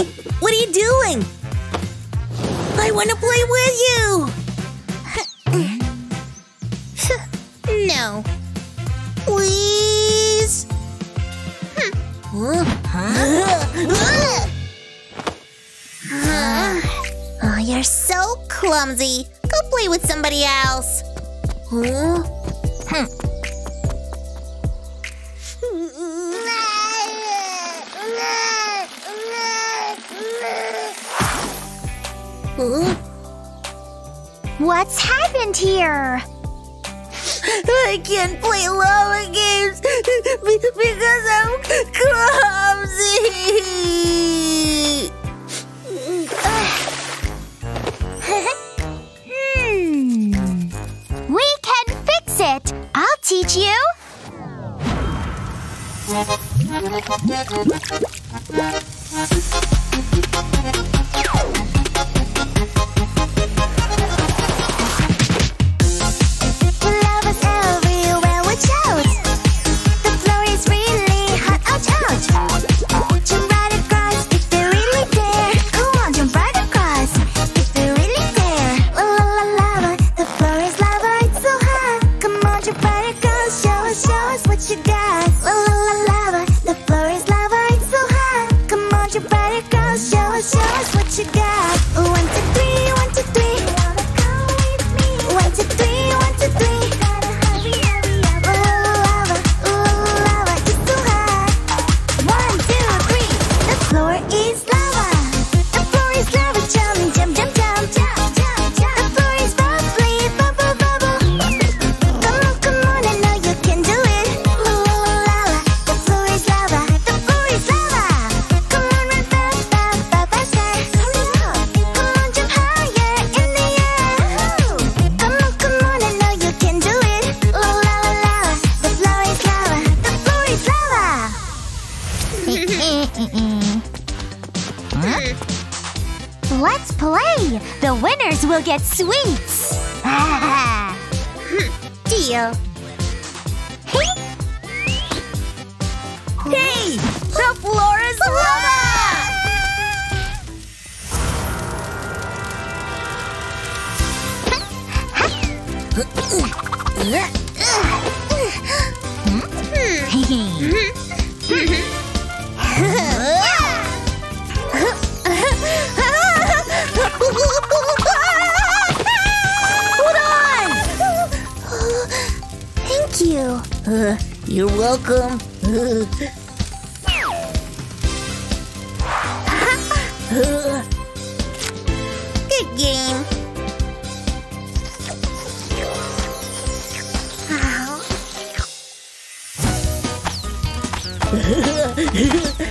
What are you doing? I want to play with you! no. Please? Huh? Huh? Oh, you're so clumsy. Go play with somebody else. Huh? Hmm. Huh? What's happened here? I can't play lava games because I'm clumsy. hmm. We can fix it. I'll teach you. Let's play! The winners will get sweets! Deal. Hey! Hey! The floor is lava! hmm? hmm. you. Uh, you're welcome. Good game. Oh.